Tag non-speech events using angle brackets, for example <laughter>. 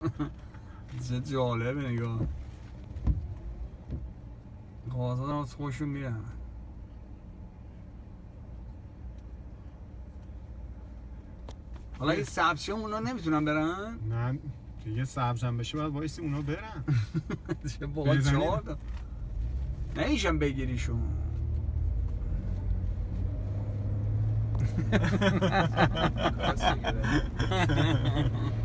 <laughs> چه جالبه نگاه. غازه از خوشون میرم حالا اگه سبزی اونا نمی‌تونن برن؟ نه دیگه سبز هم بشه باید وایسی اونا برن. <laughs> چه بابا چهار نه ایشم بگیریشون. <laughs>